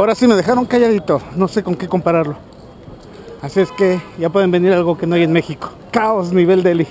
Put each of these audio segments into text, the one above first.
Ahora sí me dejaron calladito, no sé con qué compararlo. Así es que ya pueden venir algo que no hay en México. Caos nivel Delhi.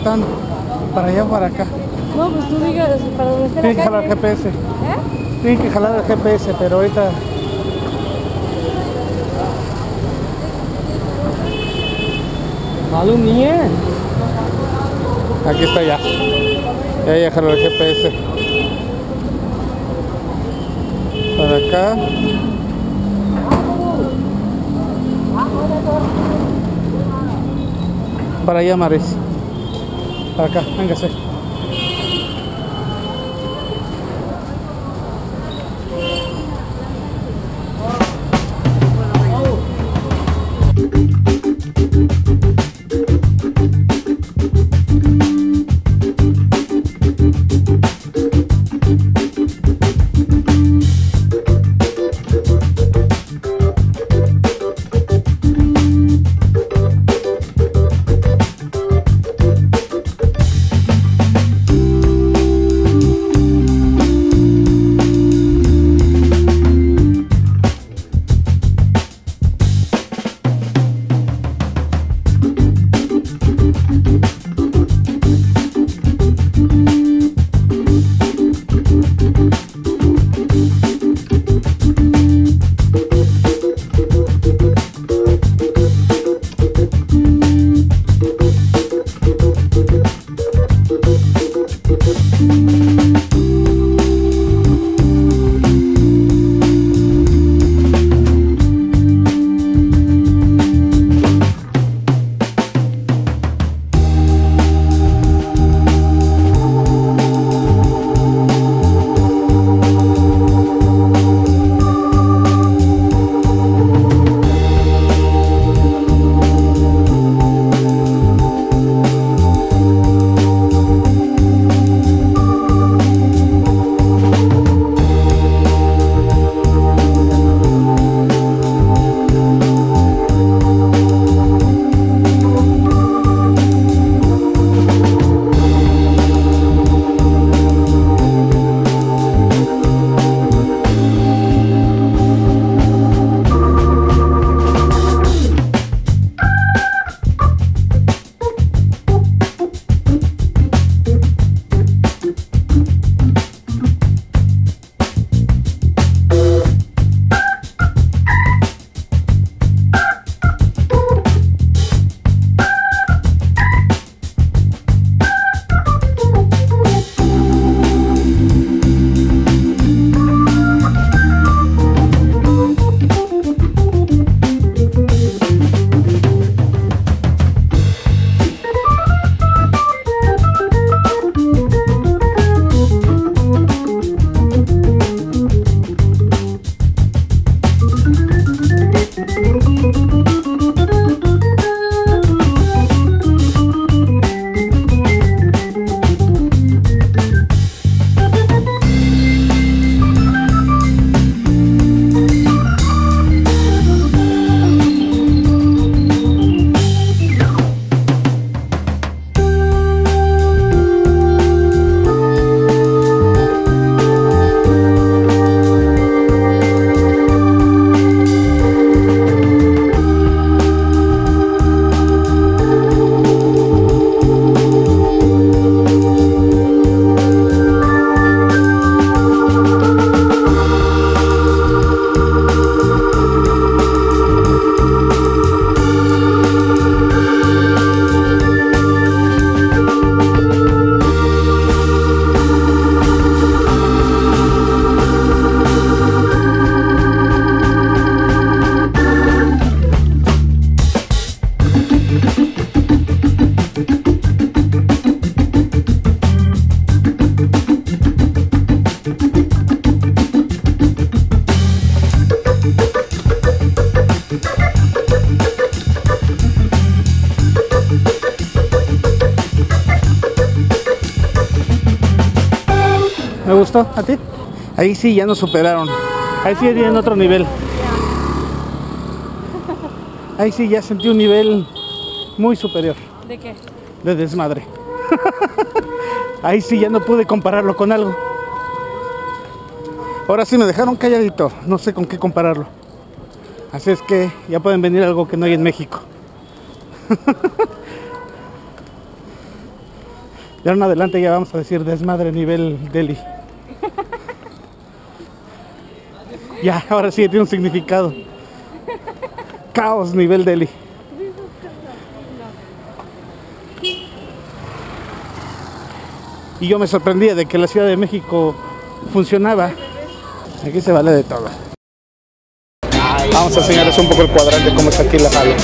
están? ¿Para allá o para acá? No, pues tú digas, para donde esté Tienen que jalar el GPS. ¿Eh? Tienen que jalar el GPS, pero ahorita... ¡Malo! Aquí está ya. Ya, ya jaló el GPS. Para acá. Para allá, Maris. Para acá, véngase. Me gustó, ¿a ti? Ahí sí ya nos superaron. Ahí sí ya tienen otro nivel. Ahí sí ya sentí un nivel muy superior ¿De qué? de desmadre. Ahí sí ya no pude compararlo con algo. Ahora sí me dejaron calladito, no sé con qué compararlo. Así es que ya pueden venir algo que no hay en México. Ahora en adelante ya vamos a decir desmadre nivel Delhi. Ya, ahora sí tiene un significado. Caos nivel Delhi. Y yo me sorprendía de que la Ciudad de México funcionaba. Aquí se vale de todo. Vamos a enseñarles un poco el cuadrante, cómo está aquí la sala.